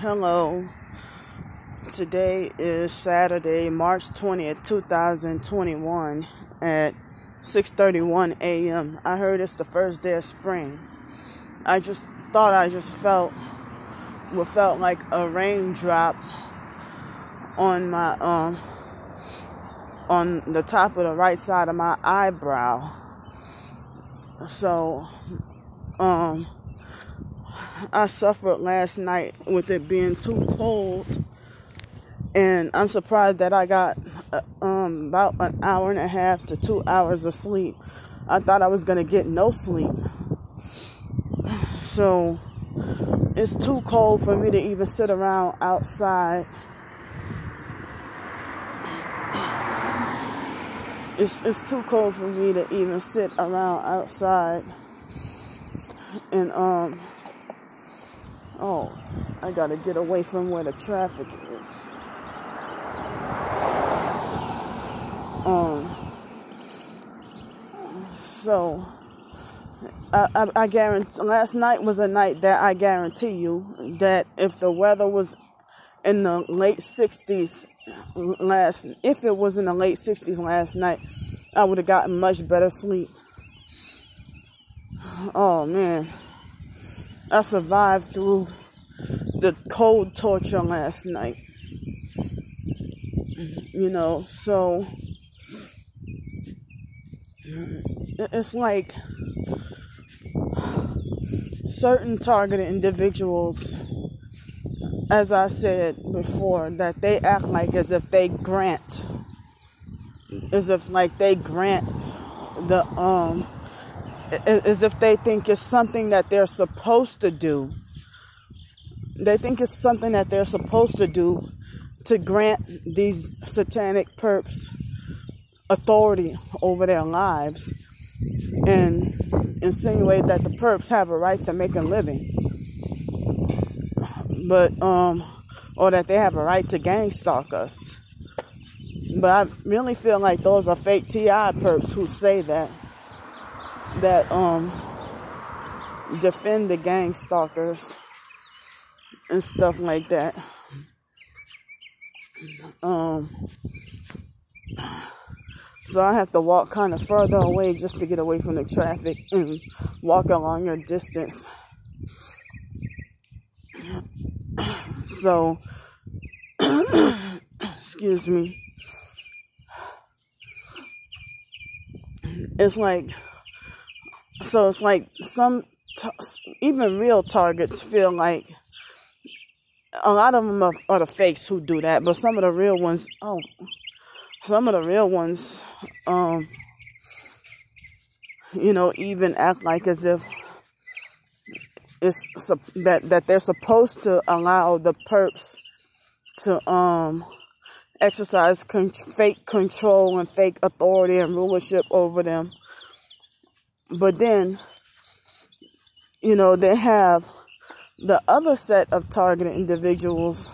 Hello. Today is Saturday, March 20th, 2021 at 6:31 a.m. I heard it's the first day of spring. I just thought I just felt what felt like a raindrop on my um on the top of the right side of my eyebrow. So um I suffered last night with it being too cold. And I'm surprised that I got uh, um, about an hour and a half to two hours of sleep. I thought I was going to get no sleep. So it's too cold for me to even sit around outside. It's, it's too cold for me to even sit around outside. And, um, Oh, I gotta get away from where the traffic is. Um, so I, I, I guarantee last night was a night that I guarantee you that if the weather was in the late 60s last if it was in the late 60s last night I would have gotten much better sleep. Oh man. I survived through the cold torture last night. You know, so it's like certain targeted individuals, as I said before, that they act like as if they grant, as if like they grant the um as if they think it's something that they're supposed to do. They think it's something that they're supposed to do to grant these satanic perps authority over their lives and insinuate that the perps have a right to make a living. But, um, or that they have a right to gang stalk us. But I really feel like those are fake TI perps who say that that um defend the gang stalkers and stuff like that. Um so I have to walk kind of further away just to get away from the traffic and walk a longer distance. So excuse me. It's like so it's like some, even real targets feel like a lot of them are, are, the fakes who do that, but some of the real ones, oh, some of the real ones, um, you know, even act like as if it's that that they're supposed to allow the perps to um exercise con- fake control and fake authority and rulership over them but then, you know, they have the other set of targeted individuals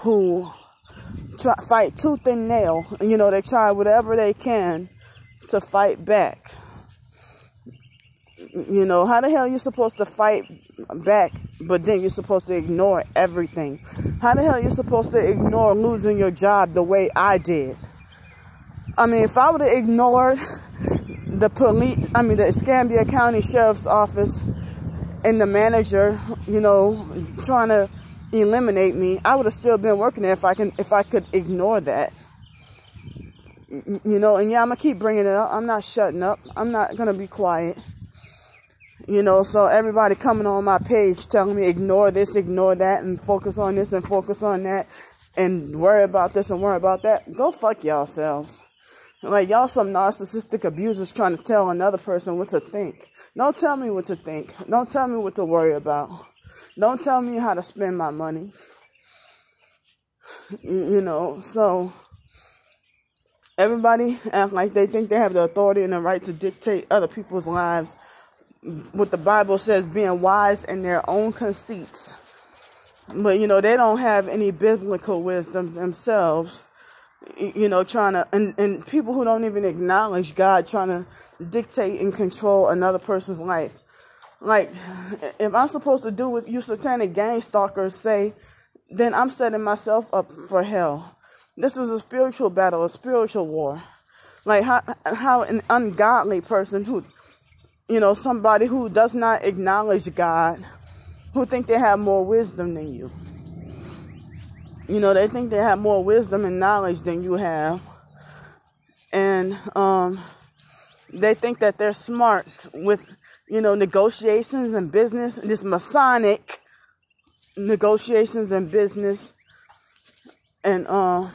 who try fight tooth and nail. You know, they try whatever they can to fight back. You know, how the hell are you supposed to fight back, but then you're supposed to ignore everything? How the hell are you supposed to ignore losing your job the way I did? I mean, if I would have ignored the police, I mean, the Escambia County Sheriff's Office and the manager, you know, trying to eliminate me, I would have still been working there if I can, if I could ignore that. You know, and yeah, I'm gonna keep bringing it up. I'm not shutting up. I'm not gonna be quiet. You know, so everybody coming on my page telling me ignore this, ignore that, and focus on this and focus on that, and worry about this and worry about that. Go fuck yourselves. Like y'all some narcissistic abusers trying to tell another person what to think. Don't tell me what to think. Don't tell me what to worry about. Don't tell me how to spend my money. You know, so everybody act like they think they have the authority and the right to dictate other people's lives. What the Bible says being wise in their own conceits. But you know, they don't have any biblical wisdom themselves you know, trying to, and, and people who don't even acknowledge God trying to dictate and control another person's life. like, if I'm supposed to do what you satanic gang stalkers say, then I'm setting myself up for hell. This is a spiritual battle, a spiritual war. Like how how an ungodly person who, you know, somebody who does not acknowledge God, who think they have more wisdom than you. You know, they think they have more wisdom and knowledge than you have. And um, they think that they're smart with, you know, negotiations and business, this Masonic negotiations and business. And, uh,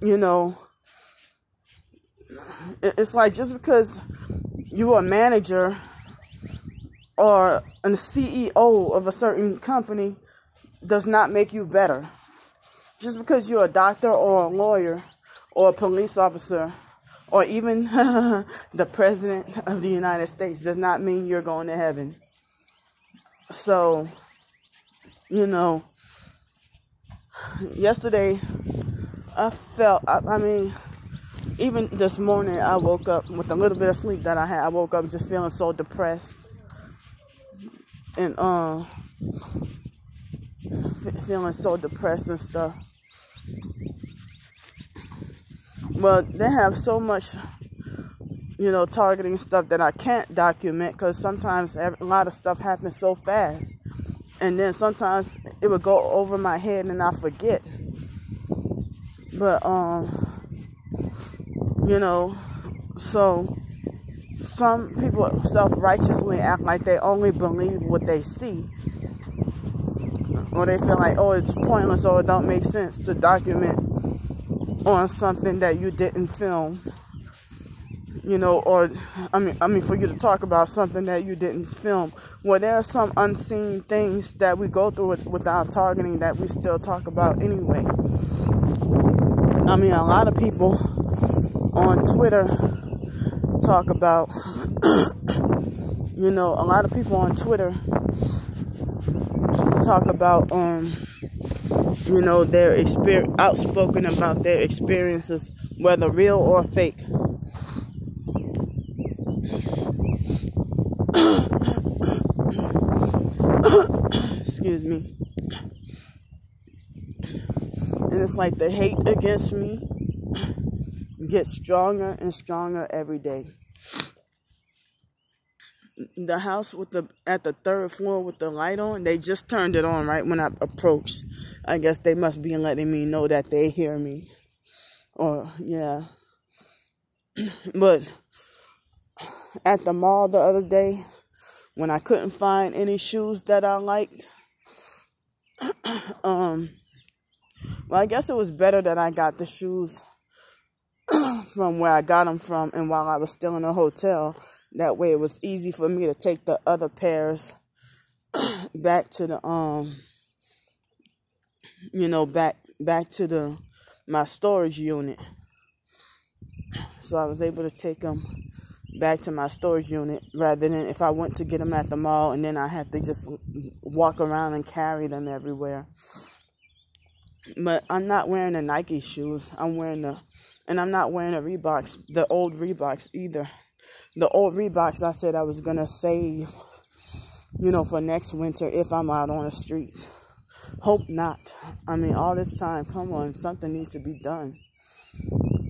you know, it's like just because you're a manager or a CEO of a certain company does not make you better. Just because you're a doctor or a lawyer or a police officer or even the president of the United States does not mean you're going to heaven. So, you know, yesterday I felt, I, I mean, even this morning I woke up with a little bit of sleep that I had. I woke up just feeling so depressed and uh, feeling so depressed and stuff. But they have so much, you know, targeting stuff that I can't document because sometimes a lot of stuff happens so fast. And then sometimes it would go over my head and I forget. But, um, you know, so some people self righteously act like they only believe what they see. Or they feel like, oh, it's pointless or it don't make sense to document on something that you didn't film. You know, or I mean I mean for you to talk about something that you didn't film. Well there are some unseen things that we go through with, with our targeting that we still talk about anyway. I mean a lot of people on Twitter talk about, you know, a lot of people on Twitter talk about, um, you know, their experience, outspoken about their experiences, whether real or fake. Excuse me. And it's like the hate against me gets stronger and stronger every day. The house with the at the third floor with the light on, they just turned it on right when I approached. I guess they must be letting me know that they hear me. Or yeah. but at the mall the other day when I couldn't find any shoes that I liked um well I guess it was better that I got the shoes from where I got them from and while I was still in a hotel. That way it was easy for me to take the other pairs back to the um you know back back to the my storage unit. So I was able to take them back to my storage unit rather than if I went to get them at the mall and then I had to just walk around and carry them everywhere. But I'm not wearing the Nike shoes. I'm wearing the and I'm not wearing a Reeboks, the old Reeboks either. The old Reeboks I said I was going to save, you know, for next winter if I'm out on the streets. Hope not. I mean, all this time, come on, something needs to be done.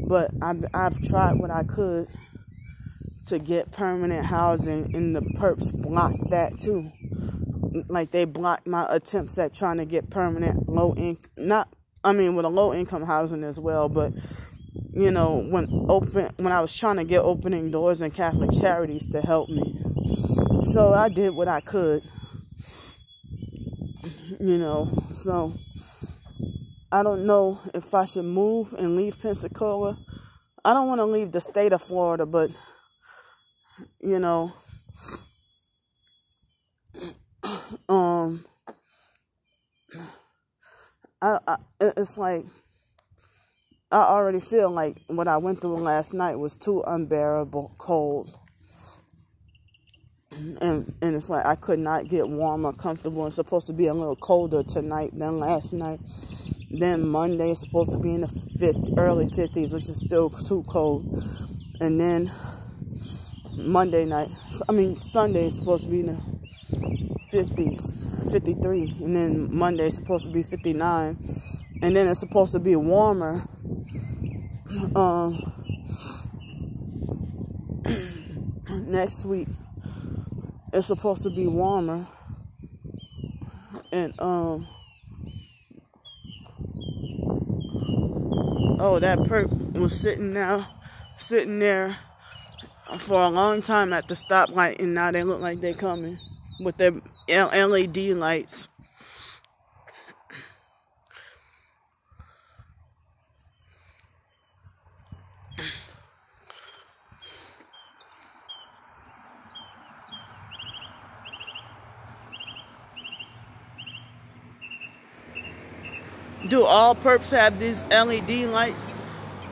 But I've, I've tried what I could to get permanent housing, and the perps blocked that too. Like they blocked my attempts at trying to get permanent low income, not, I mean, with a low income housing as well, but you know, when open when I was trying to get opening doors and Catholic charities to help me. So I did what I could. You know, so I don't know if I should move and leave Pensacola. I don't want to leave the state of Florida, but you know, um, I, I it's like I already feel like what I went through last night was too unbearable cold. And and it's like I could not get warm or comfortable. It's supposed to be a little colder tonight than last night. Then Monday is supposed to be in the fifth, early 50s, which is still too cold. And then Monday night, I mean Sunday is supposed to be in the 50s, 53, and then Monday is supposed to be 59, and then it's supposed to be warmer. Um, next week it's supposed to be warmer, and um, oh, that perp was sitting now, sitting there for a long time at the stoplight, and now they look like they're coming with their LED lights. Do all perps have these LED lights,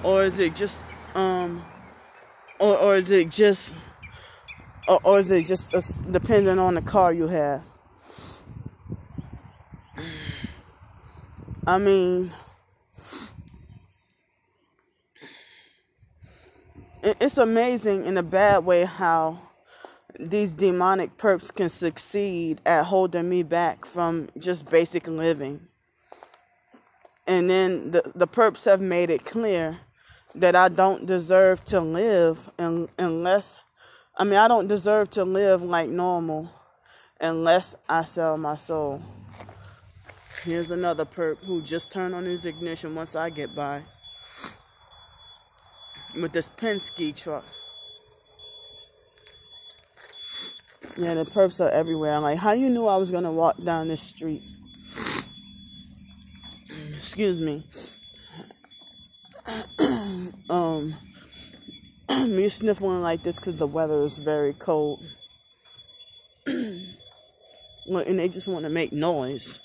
or is it just um, or or is it just or, or is it just uh, depending on the car you have? I mean, it's amazing in a bad way how these demonic perps can succeed at holding me back from just basic living. And then the, the perps have made it clear that I don't deserve to live unless, I mean, I don't deserve to live like normal unless I sell my soul. Here's another perp who just turned on his ignition once I get by with this Penske truck. Yeah, the perps are everywhere. I'm like, how you knew I was gonna walk down this street? Excuse me. um, me sniffling like this because the weather is very cold. and they just want to make noise.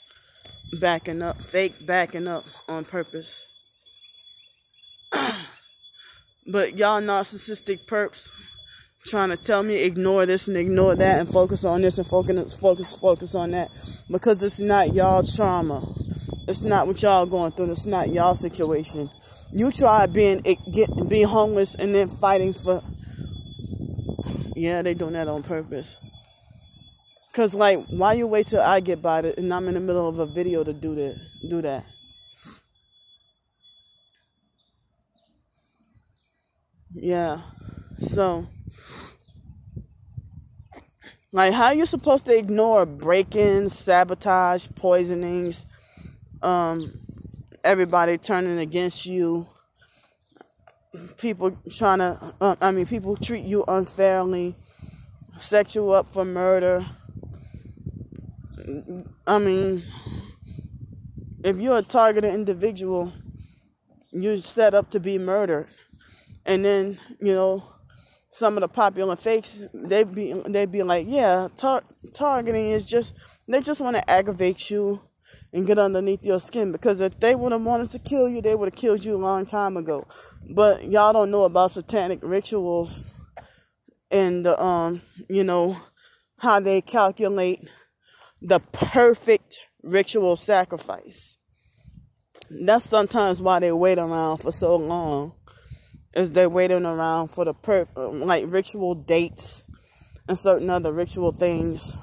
Backing up, fake backing up on purpose. but y'all narcissistic perps trying to tell me ignore this and ignore that and focus on this and focus focus focus on that because it's not y'all trauma. It's not what y'all going through. It's not y'all situation. You try being get being homeless and then fighting for. Yeah, they doing that on purpose. Cause like, why you wait till I get by it and I'm in the middle of a video to do that? Do that. Yeah. So, like, how you supposed to ignore break-ins, sabotage, poisonings, um, everybody turning against you, people trying to, uh, I mean, people treat you unfairly, set you up for murder. I mean, if you're a targeted individual, you're set up to be murdered. And then, you know, some of the popular fakes, they be they be like, yeah, tar- targeting is just they just want to aggravate you and get underneath your skin because if they would have wanted to kill you, they would have killed you a long time ago. But y'all don't know about satanic rituals and um, you know, how they calculate the perfect ritual sacrifice. That's sometimes why they wait around for so long. Is they're waiting around for the per like ritual dates and certain other ritual things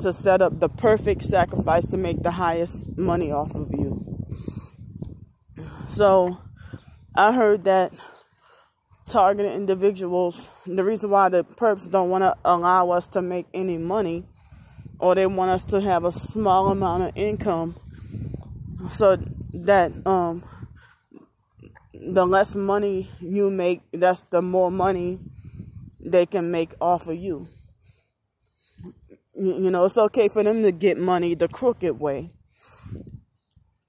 to set up the perfect sacrifice to make the highest money off of you. So I heard that targeted individuals, the reason why the perps don't want to allow us to make any money or they want us to have a small amount of income so that um the less money you make that's the more money they can make off of you you know, it's okay for them to get money the crooked way.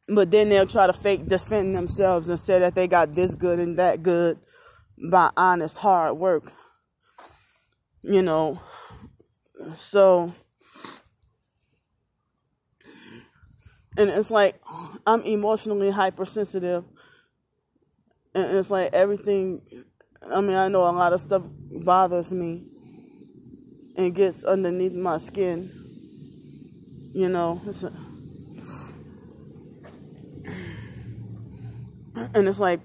But then they'll try to fake defend themselves and say that they got this good and that good by honest hard work. You know, so and it's like I'm emotionally hypersensitive, and it's like everything. I mean, I know a lot of stuff bothers me, and gets underneath my skin. You know, it's a, and it's like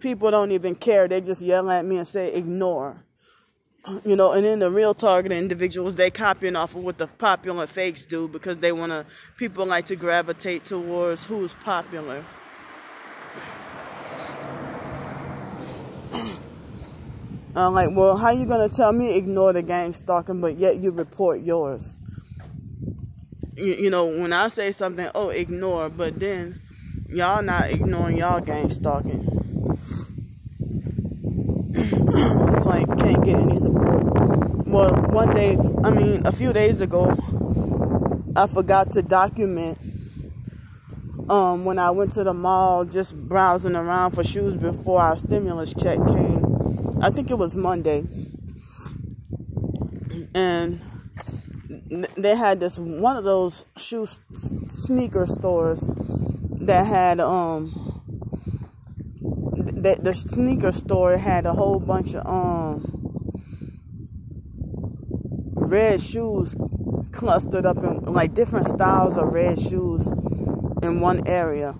people don't even care. They just yell at me and say ignore. you know, and then the real targeted individuals, they copying off of what the popular fakes do because they want to, people like to gravitate towards who's popular. I'm like, well, how you gonna tell me ignore the gang stalking, but yet you report yours? You, you know, when I say something, oh, ignore, but then y'all not ignoring y'all gang stalking. it's like can't get any support. Well, one day, I mean, a few days ago, I forgot to document um, when I went to the mall just browsing around for shoes before our stimulus check came. I think it was Monday. And they had this one of those shoe sneaker stores that had um that the sneaker store had a whole bunch of um red shoes clustered up in like different styles of red shoes in one area.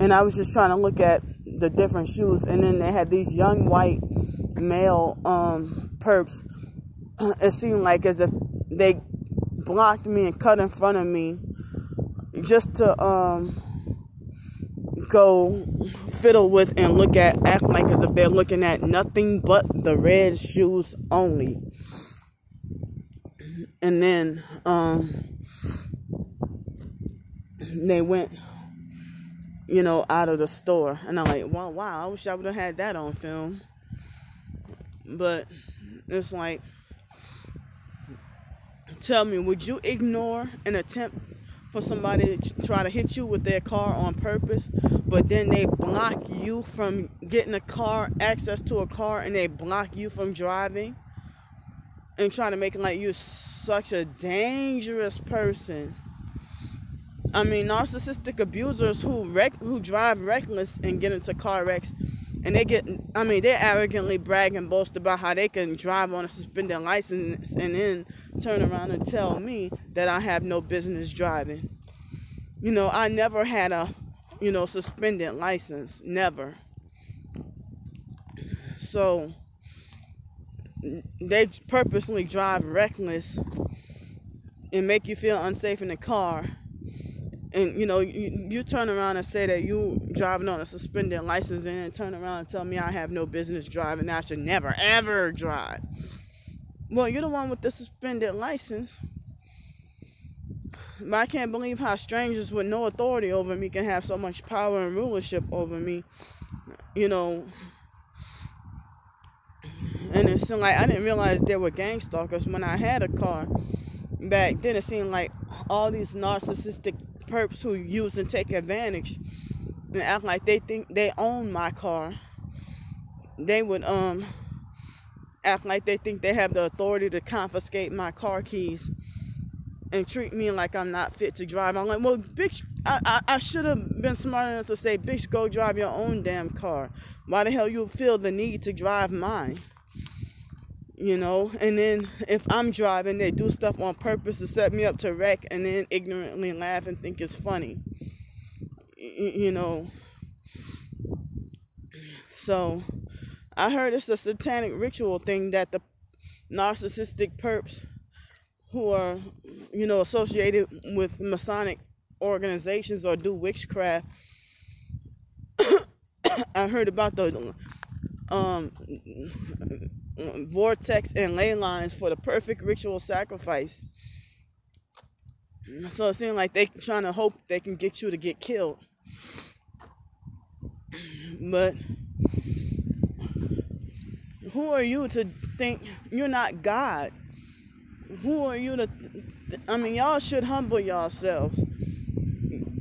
And I was just trying to look at the different shoes, and then they had these young white male um, perps. It seemed like as if they blocked me and cut in front of me just to um, go fiddle with and look at, act like as if they're looking at nothing but the red shoes only. And then um, they went you know, out of the store. And I'm like, wow, wow, I wish I would have had that on film. But it's like, tell me, would you ignore an attempt for somebody to try to hit you with their car on purpose, but then they block you from getting a car, access to a car, and they block you from driving? And trying to make it like you're such a dangerous person I mean, narcissistic abusers who who drive reckless and get into car wrecks, and they get, I mean, they arrogantly brag and boast about how they can drive on a suspended license and then turn around and tell me that I have no business driving. You know, I never had a, you know, suspended license, never. So they purposely drive reckless and make you feel unsafe in the car and you know you, you turn around and say that you driving on a suspended license and then turn around and tell me I have no business driving I should never ever drive. Well you're the one with the suspended license. But I can't believe how strangers with no authority over me can have so much power and rulership over me you know. And it's like I didn't realize there were gang stalkers when I had a car. Back then it seemed like all these narcissistic perps who use and take advantage and act like they think they own my car. They would um act like they think they have the authority to confiscate my car keys and treat me like I'm not fit to drive. I'm like, well, bitch, I, I, I should have been smart enough to say, bitch, go drive your own damn car. Why the hell you feel the need to drive mine? You know? And then if i'm driving they do stuff on purpose to set me up to wreck and then ignorantly laugh and think it's funny. You know? So i heard it's a satanic ritual thing that the narcissistic perps who are you know associated with masonic organizations or do witchcraft. I heard about the um Mm, vortex and ley lines for the perfect ritual sacrifice. Mm, so it seems like they trying to hope they can get you to get killed. But who are you to think you're not God? Who are you to th- I mean y'all should humble yourselves.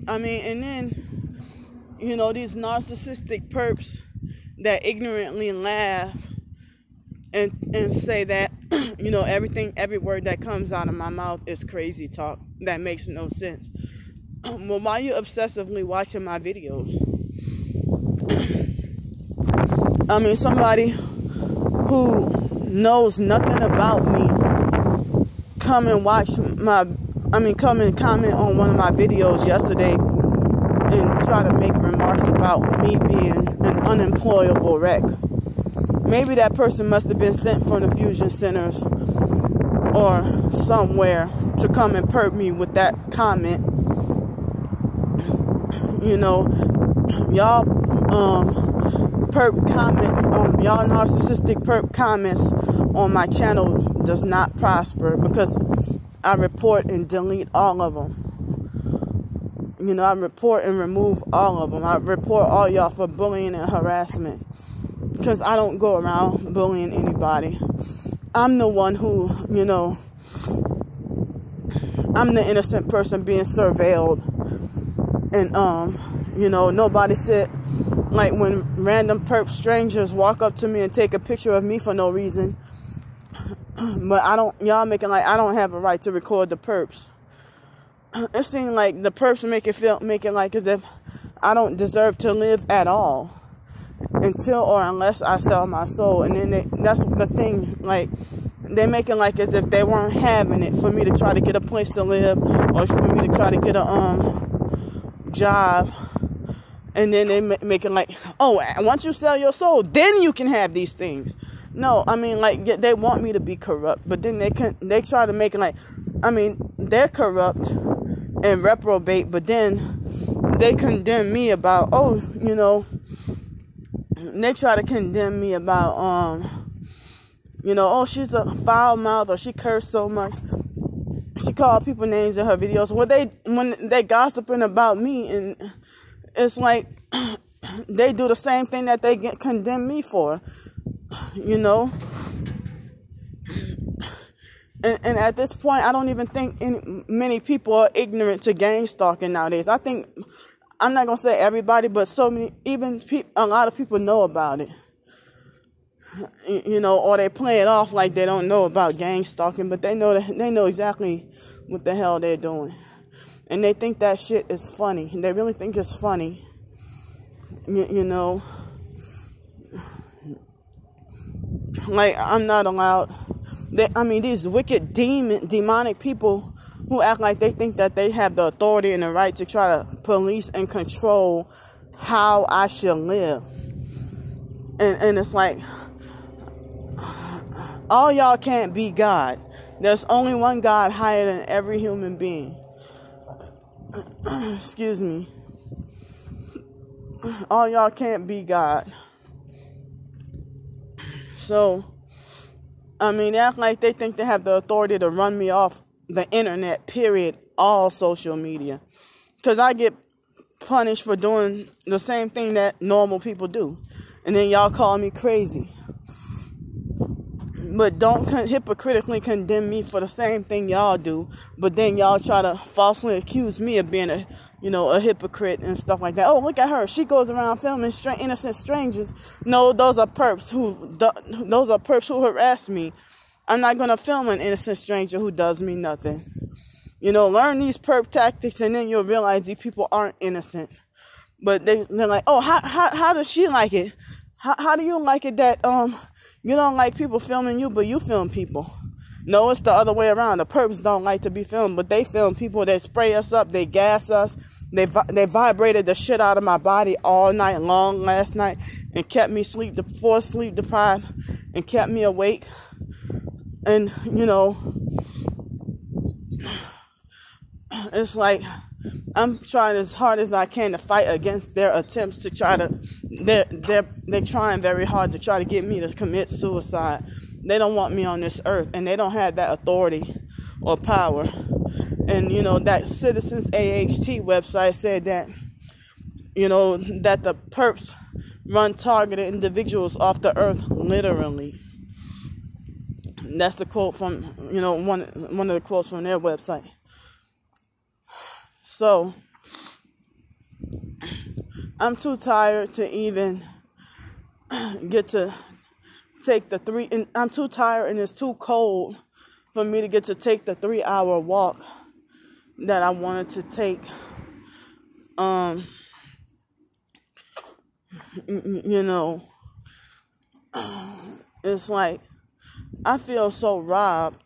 I mean and then you know these narcissistic perps that ignorantly laugh and and say that you know everything every word that comes out of my mouth is crazy talk. That makes no sense. Well why are you obsessively watching my videos? I mean somebody who knows nothing about me come and watch my i mean come and comment on one of my videos yesterday and try to make remarks about me being an unemployable wreck maybe that person must have been sent from the fusion centers or somewhere to come and perp me with that comment. You know, y'all um, perp comments on y'all narcissistic perp comments on my channel does not prosper because I report and delete all of them. You know, I report and remove all of them. I report all y'all for bullying and harassment because I don't go around bullying anybody. I'm the one who, you know, I'm the innocent person being surveilled. And, um, you know, nobody said, like when random perp strangers walk up to me and take a picture of me for no reason. but I don't, y'all making like I don't have a right to record the perps. It seems like the perps make it feel, make it like as if I don't deserve to live at all until or unless I sell my soul. And then that's the thing, like they're making like as if they weren't having it for me to try to get a place to live or for me to try to get a um job and then they making like, oh, once you sell your soul, then you can have these things. No, I mean like they want me to be corrupt, but then they can they try to make it like, I mean they're corrupt and reprobate, but then they condemn me about oh you know they try to condemn me about um you know oh she's a foul mouth or she cursed so much she called people names in her videos when they when they gossiping about me and it's like they do the same thing that they get condemn me for, you know. And, and at this point, I don't even think any, many people are ignorant to gang stalking nowadays. I think I'm not gonna say everybody, but so many, even pe- a lot of people know about it. You know, or they play it off like they don't know about gang stalking, but they know that they know exactly what the hell they're doing and they think that shit is funny. They really think it's funny. You, you know, like I'm not allowed. They, I mean, these wicked demon, demonic people who act like they think that they have the authority and the right to try to police and control how I should live. And and it's like all y'all can't be God. There's only one God higher than every human being. excuse me. All y'all can't be God. So, I mean, they act like they think they have the authority to run me off the internet, period, all social media. Because I get punished for doing the same thing that normal people do. And then y'all call me crazy but don't con- hypocritically condemn me for the same thing y'all do. But then y'all try to falsely accuse me of being a, you know, a hypocrite and stuff like that. Oh, look at her. She goes around filming stra- innocent strangers. No, those are perps who, those are perps who harass me. I'm not gonna film an innocent stranger who does me nothing. You know, learn these perp tactics and then you'll realize these people aren't innocent. But they, they're like, oh, how, how, how does she like it? How, how do you like it that um you don't like people filming you, but you film people? No, it's the other way around. The perps don't like to be filmed, but they film people. They spray us up. They gas us. They they vibrated the shit out of my body all night long last night and kept me sleep forced sleep deprived and kept me awake. And you know, it's like I'm trying as hard as I can to fight against their attempts to try to they're they're they're trying very hard to try to get me to commit suicide. They don't want me on this earth and they don't have that authority or power. And you know that Citizens AHT website said that you know that the perps run targeted individuals off the earth literally. That's the quote from you know one one of the quotes from their website. So, I'm too tired to even get to take the three, and I'm too tired and it's too cold for me to get to take the three hour walk that I wanted to take. Um, you know, it's like I feel so robbed.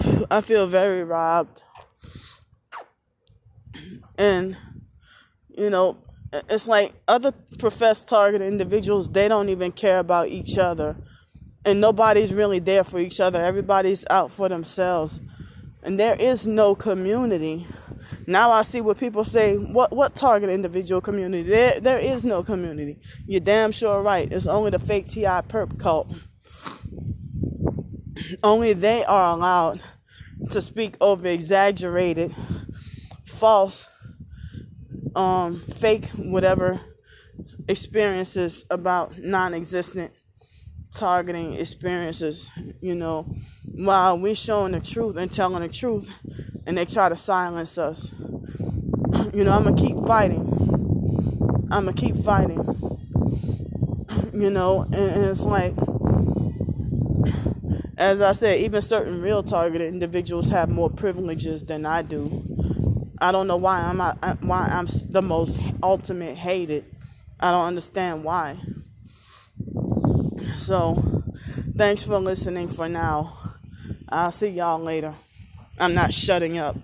I feel very robbed and, you know, it's like other professed targeted individuals, they don't even care about each other. And nobody's really there for each other. Everybody's out for themselves. And there is no community. Now I see what people say, what what target individual community? There there is no community. You're damn sure right. It's only the fake TI perp cult. Only they are allowed to speak over exaggerated, false um, fake whatever experiences about non-existent targeting experiences, you know, while we're showing the truth and telling the truth, and they try to silence us. You know, I'm gonna keep fighting. I'm gonna keep fighting. You know, and, and it's like, as I said, even certain real targeted individuals have more privileges than I do I don't know why I'm why I'm the most ultimate hated. I don't understand why. So, thanks for listening for now. I'll see y'all later. I'm not shutting up.